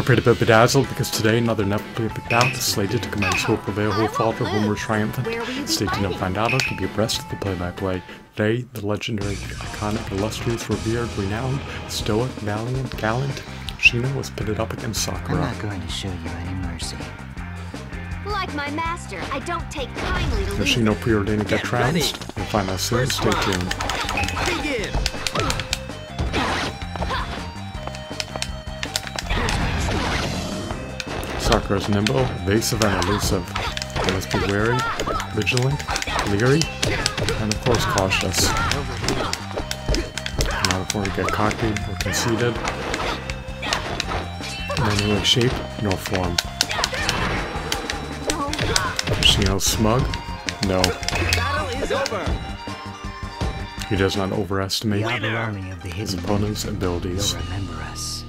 Prepare to be bedazzled because today another Netflix bout is slated to commence. Will prevail, who will falter, rumor triumphant. Stay tuned and find out. To be abreast of the play-by-play. Today, the legendary, iconic, illustrious, revered, renowned, stoic, valiant, gallant Shino was pitted up against Sakura. I'm not going to show you any mercy. Like my master, I don't take kindly to losing. Yoshino preordained to get trounced. You'll find out soon. Stay tuned. Begin. Sakura is nimble, evasive, and elusive. You must be wary, vigilant, leery, and of course cautious. Not before you get cocky or conceited. In any way, shape, nor form. Yoshino's smug? No. Battle is over. He does not overestimate The Abalone of the his opponent's abilities. remember us.